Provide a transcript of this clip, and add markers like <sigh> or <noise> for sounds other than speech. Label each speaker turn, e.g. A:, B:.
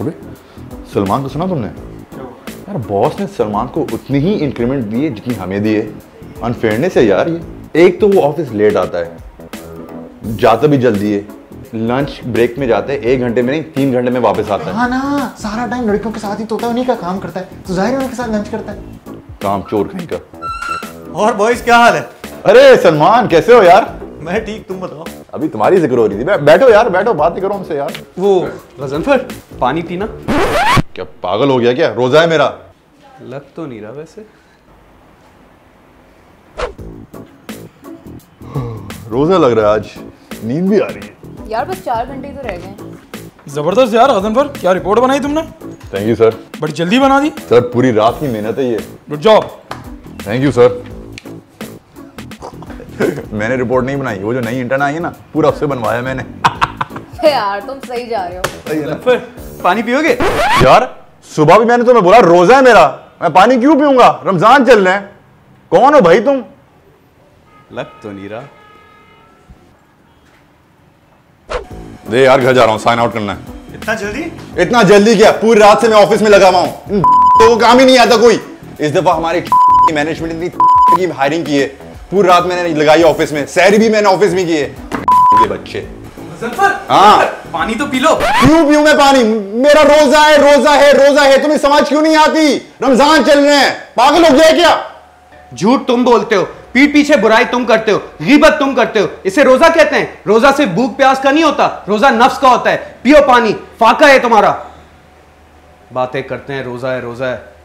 A: अबे सलमान को सुना तुमने? यार बॉस ने सलमान को उतनी ही इंक्रीमेंट दी है जितनी हमें दिए अनफेयरनेस है यार ये। एक तो वो ऑफ़िस लेट आता है जाता भी जल्दी है। लंच ब्रेक में जाते हैं एक घंटे में नहीं तीन घंटे में वापस आता है।
B: हाँ ना सारा टाइम लड़कियों के साथ ही तो उन्हीं का काम करता है। तो ज़ाहिर है उनके साथ लंच करता है।
A: काम चोर कहीं का।
C: और बॉयज़ क्या हाल है?
A: अरे सलमान कैसे हो यार?
C: मैं ठीक तुम बताओ।
A: अभी तुम्हारी ज़िक्र हो रही थी। बैठो यार बैठो बात नहीं करो हमसे यार।
D: वो गजनफर पानी पीना।
A: क्या पागल हो गया क्या? रोजा है मेरा।
D: लग तो नहीं रहा वैसे।
A: रोजा लग रहा है आज। नींद भी आ रही है।
E: यार बस चार घंटे तो रह गए
F: ज़बरदस्त यार गजनफर क्या रिपोर्ट बनाई तुमने?
A: थैंक यू सर
F: बड़ी जल्दी बना दी।
A: सर पूरी रात की मेहनत है ये।
F: Good job
A: thank you sir <laughs> मैंने रिपोर्ट नहीं बनाई वो जो नई इंटर्न आई है ना पूरा उससे बनवाया मैंने। <laughs>
E: यार तुम सही जा रहे हो।
D: गजनफर पानी पियोगे?
A: यार सुबह भी मैंने तुम्हें बोला रोजा है मेरा मैं पानी क्यों पीऊँगा? रमज़ान चल रहे हैं। कौन हो भाई तुम?
D: लग तो नहीं रहा।
A: दे यार घर जा रहा हूँ साइन आउट करना है।
C: इतना जल्दी?
A: इतना जल्दी क्या? पूरी रात से मैं ऑफ़िस में लगा हुआ हूँ। <laughs> को काम ही नहीं आता कोई। इस दफ़ा हमारे मैनेजमेंट ने इतनी की हायरिंग की है। पूरी रात मैंने लगाई ऑफ़िस में सैरी भी मैंने ऑफ़िस में की है बच्चे। हाँ।
D: पानी तो पी लो।
A: क्यों पीऊं मैं पानी? मेरा रोजा है रोजा है रोजा है तुम्हें समझ क्यों नहीं आती? रमज़ान चल रहे हैं। पागल हो गया क्या?
D: झूठ तुम बोलते हो पीठ पीछे बुराई तुम करते हो गीबत तुम करते हो। इसे रोजा कहते हैं। रोजा सिर्फ़ भूख प्यास का नहीं होता रोजा नफ्स का होता है। पियो पानी फाका है तुम्हारा। बातें करते हैं रोजा है रोजा है।